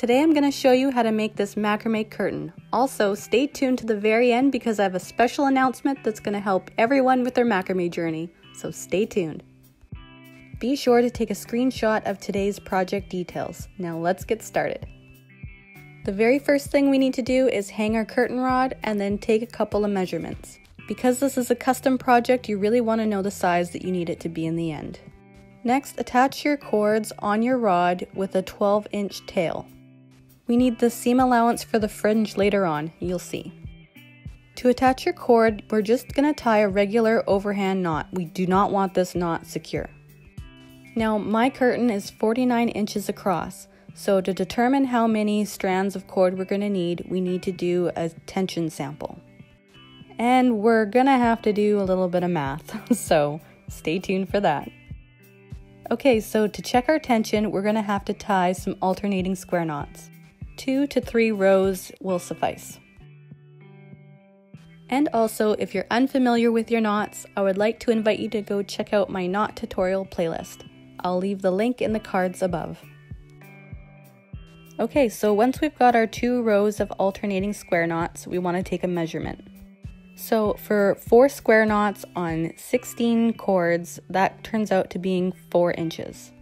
Today I'm going to show you how to make this macrame curtain. Also, stay tuned to the very end because I have a special announcement that's going to help everyone with their macrame journey, so stay tuned. Be sure to take a screenshot of today's project details. Now let's get started. The very first thing we need to do is hang our curtain rod and then take a couple of measurements. Because this is a custom project, you really want to know the size that you need it to be in the end. Next, attach your cords on your rod with a 12 inch tail. We need the seam allowance for the fringe later on, you'll see. To attach your cord, we're just going to tie a regular overhand knot. We do not want this knot secure. Now, my curtain is 49 inches across, so to determine how many strands of cord we're going to need, we need to do a tension sample. And we're going to have to do a little bit of math, so stay tuned for that. Okay, so to check our tension, we're gonna have to tie some alternating square knots. Two to three rows will suffice. And also, if you're unfamiliar with your knots, I would like to invite you to go check out my knot tutorial playlist. I'll leave the link in the cards above. Okay, so once we've got our two rows of alternating square knots, we want to take a measurement. So for four square knots on 16 cords, that turns out to being four inches.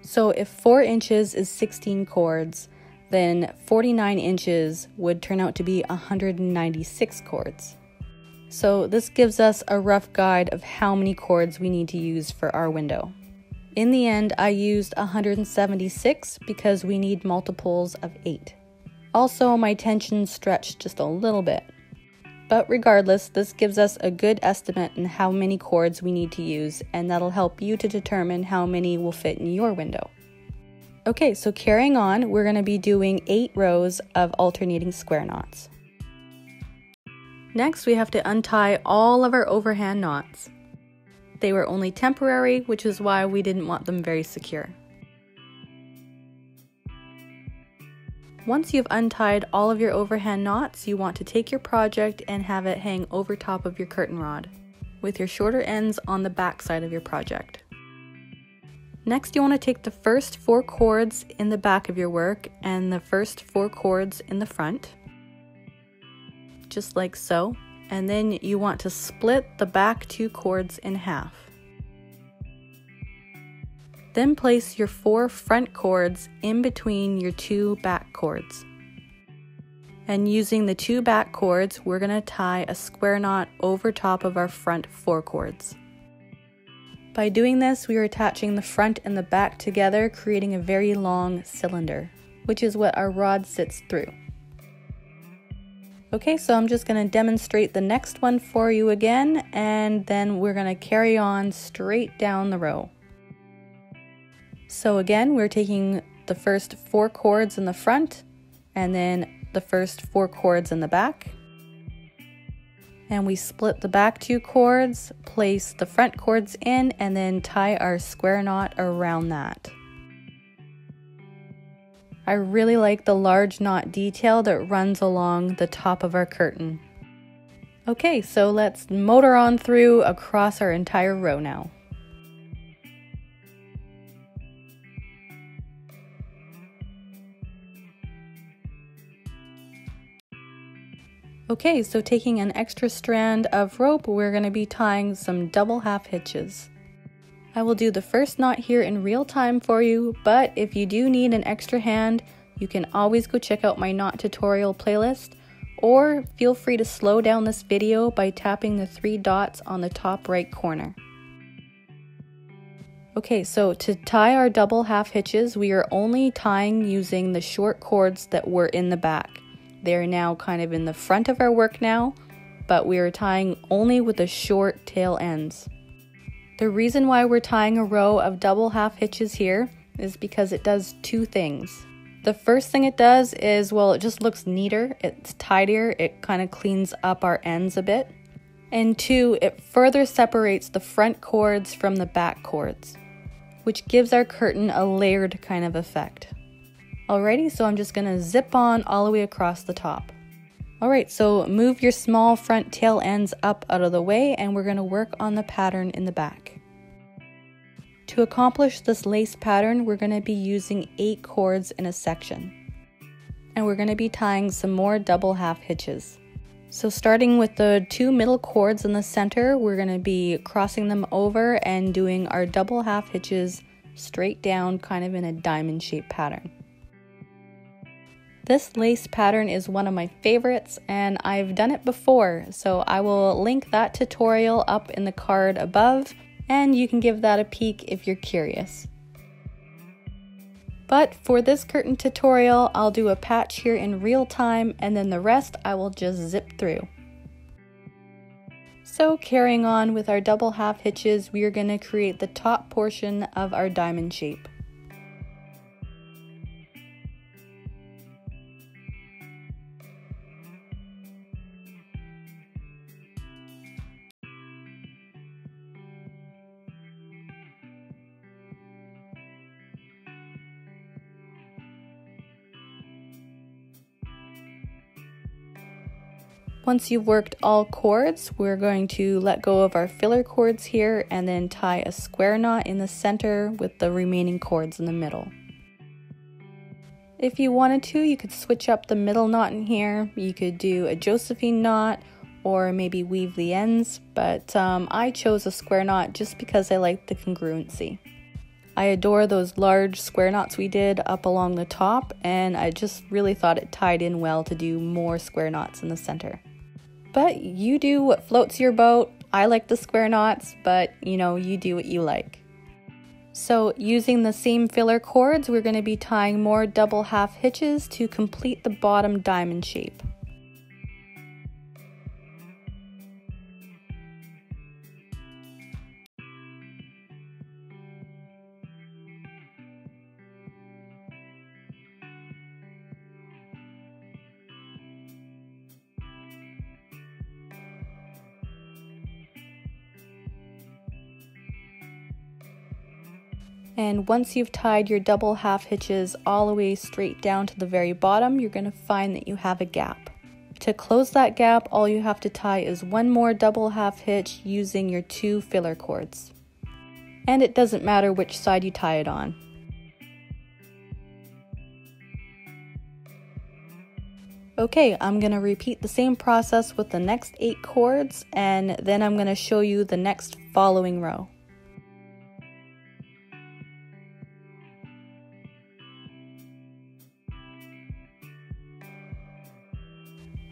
So if four inches is 16 cords, then 49 inches would turn out to be 196 cords. So this gives us a rough guide of how many cords we need to use for our window. In the end, I used 176 because we need multiples of 8. Also, my tension stretched just a little bit. But regardless, this gives us a good estimate on how many cords we need to use, and that'll help you to determine how many will fit in your window. Okay, so carrying on, we're going to be doing 8 rows of alternating square knots. Next, we have to untie all of our overhand knots. They were only temporary, which is why we didn't want them very secure. Once you've untied all of your overhand knots, you want to take your project and have it hang over top of your curtain rod, with your shorter ends on the back side of your project. Next, you want to take the first four cords in the back of your work and the first four cords in the front, just like so, and then you want to split the back two cords in half. Then place your four front cords in between your two back cords. And using the two back cords, we're going to tie a square knot over top of our front four cords. By doing this, we are attaching the front and the back together, creating a very long cylinder, which is what our rod sits through. Okay, so I'm just going to demonstrate the next one for you again, and then we're going to carry on straight down the row. So again, we're taking the first four cords in the front and then the first four cords in the back. And we split the back two cords, place the front cords in, and then tie our square knot around that. I really like the large knot detail that runs along the top of our curtain. Okay, so let's motor on through across our entire row now. Okay, so taking an extra strand of rope, we're going to be tying some double half hitches. I will do the first knot here in real time for you, but if you do need an extra hand, you can always go check out my knot tutorial playlist, or feel free to slow down this video by tapping the three dots on the top right corner. Okay, so to tie our double half hitches, we are only tying using the short cords that were in the back. They're now kind of in the front of our work now, but we are tying only with the short tail ends. The reason why we're tying a row of double half hitches here is because it does two things. The first thing it does is, well, it just looks neater, it's tidier, it kind of cleans up our ends a bit. And two, it further separates the front cords from the back cords, which gives our curtain a layered kind of effect. Alrighty, so I'm just gonna zip on all the way across the top. Alright, so move your small front tail ends up out of the way and we're gonna work on the pattern in the back. To accomplish this lace pattern, we're gonna be using eight cords in a section. and we're to be tying some more double half hitches. So starting with the two middle cords in the center, we're to be crossing them over and doing our double half hitches straight down kind of in a diamond shape pattern. This lace pattern is one of my favorites and I've done it before, so I will link that tutorial up in the card above and you can give that a peek if you're curious. But for this curtain tutorial, I'll do a patch here in real time and then the rest I will just zip through. So carrying on with our double half hitches, we are going to create the top portion of our diamond shape. Once you've worked all cords, we're going to let go of our filler cords here and then tie a square knot in the center with the remaining cords in the middle. If you wanted to, you could switch up the middle knot in here. You could do a Josephine knot or maybe weave the ends, but um, I chose a square knot just because I like the congruency. I adore those large square knots we did up along the top, and I just really thought it tied in well to do more square knots in the center. But you do what floats your boat. I like the square knots, but you know, you do what you like. So using the same filler cords, we're going to be tying more double half hitches to complete the bottom diamond shape. And once you've tied your double half hitches all the way straight down to the very bottom, you're going to find that you have a gap. To close that gap, all you have to tie is one more double half hitch using your two filler cords. And it doesn't matter which side you tie it on. Okay, I'm going to repeat the same process with the next 8 cords and then I'm going to show you the next following row.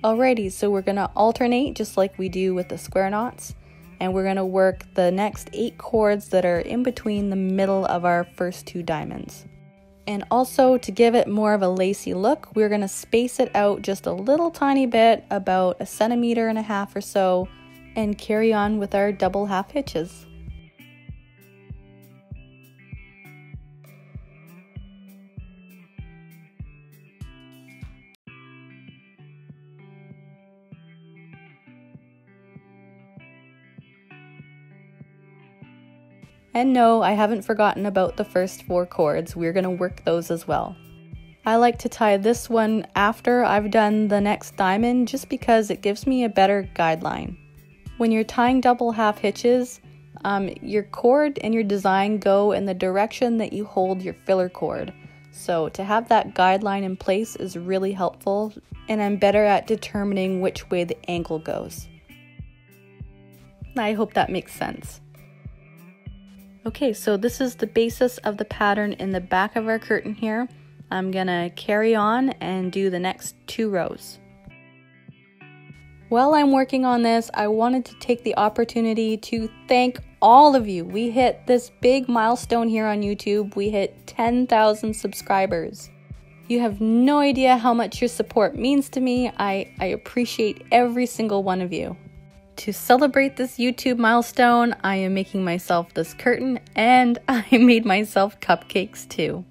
Alrighty, so we're gonna alternate just like we do with the square knots and we're gonna work the next eight cords that are in between the middle of our first two diamonds. And also to give it more of a lacy look, we're gonna space it out just a little tiny bit, about a centimeter and a half or so, and carry on with our double half hitches. And no, I haven't forgotten about the first four cords. We're going to work those as well. I like to tie this one after I've done the next diamond just because it gives me a better guideline. When you're tying double half hitches, um, your cord and your design go in the direction that you hold your filler cord. So to have that guideline in place is really helpful and I'm better at determining which way the angle goes. I hope that makes sense. Okay, so this is the basis of the pattern in the back of our curtain here. I'm gonna carry on and do the next two rows. While I'm working on this, I wanted to take the opportunity to thank all of you. We hit this big milestone here on YouTube. We hit 10,000 subscribers. You have no idea how much your support means to me. I, I appreciate every single one of you. To celebrate this YouTube milestone, I am making myself this curtain and I made myself cupcakes too.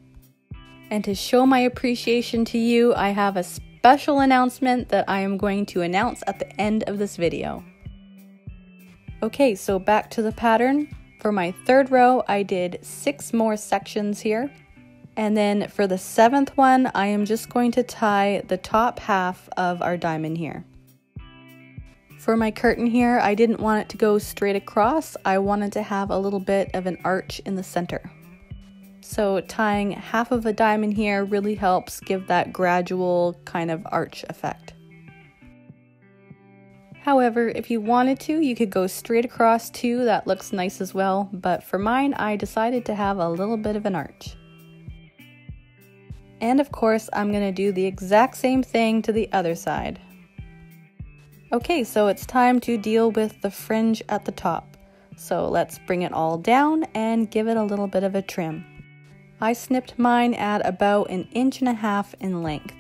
And to show my appreciation to you, I have a special announcement that I am going to announce at the end of this video. Okay, so back to the pattern. For my third row, I did six more sections here. And then for the seventh one, I am just going to tie the top half of our diamond here. For my curtain here, I didn't want it to go straight across. I wanted to have a little bit of an arch in the center. So tying half of a diamond here really helps give that gradual kind of arch effect. However, if you wanted to, you could go straight across too, that looks nice as well, but for mine, I decided to have a little bit of an arch. And of course, I'm gonna do the exact same thing to the other side. Okay, so it's time to deal with the fringe at the top. So let's bring it all down and give it a little bit of a trim. I snipped mine at about an inch and a half in length.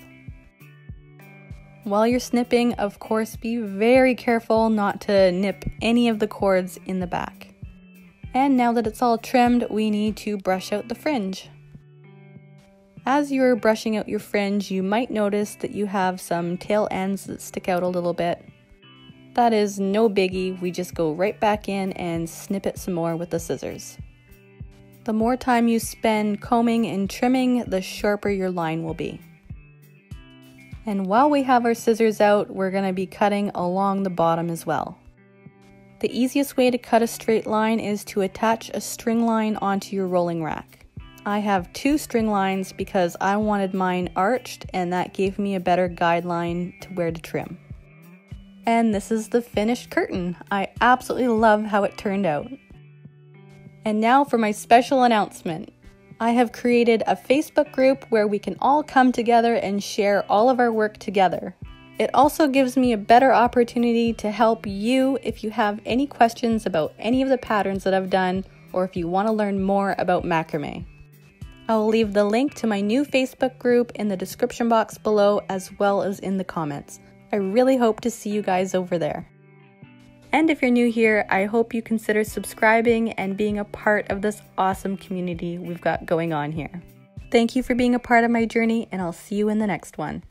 While you're snipping, of course, be very careful not to nip any of the cords in the back. And now that it's all trimmed, we need to brush out the fringe. As you're brushing out your fringe, you might notice that you have some tail ends that stick out a little bit. That is no biggie, we just go right back in and snip it some more with the scissors. The more time you spend combing and trimming, the sharper your line will be. And while we have our scissors out, we're going to be cutting along the bottom as well. The easiest way to cut a straight line is to attach a string line onto your rolling rack. I have two string lines because I wanted mine arched and that gave me a better guideline to where to trim. And this is the finished curtain. I absolutely love how it turned out. And now for my special announcement. I have created a Facebook group where we can all come together and share all of our work together. It also gives me a better opportunity to help you if you have any questions about any of the patterns that I've done or if you want to learn more about macrame. I will leave the link to my new Facebook group in the description box below as well as in the comments. I really hope to see you guys over there. And if you're new here, I hope you consider subscribing and being a part of this awesome community we've got going on here. Thank you for being a part of my journey, and I'll see you in the next one.